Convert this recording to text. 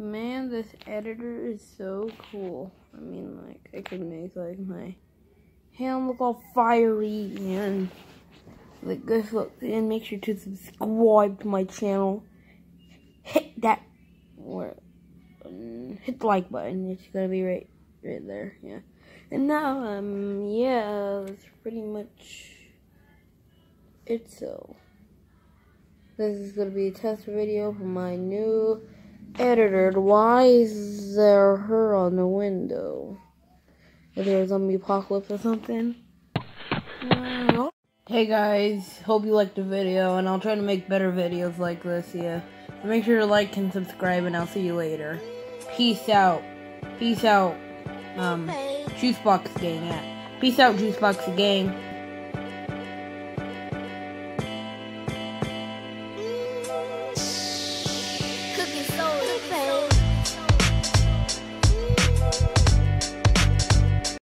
Man, this editor is so cool. I mean, like, I can make, like, my hand look all fiery and, like, this look. And make sure to subscribe to my channel. Hit that, or, um, hit the like button. It's gonna be right, right there, yeah. And now, um, yeah, that's pretty much it, so. This is gonna be a test video for my new editor, why is there her on the window? Is there a zombie apocalypse or something? Hey guys, hope you liked the video, and I'll try to make better videos like this, yeah. Make sure to like and subscribe, and I'll see you later. Peace out. Peace out. Um, Juicebox Gang, yeah. Peace out, Juicebox Gang. soul to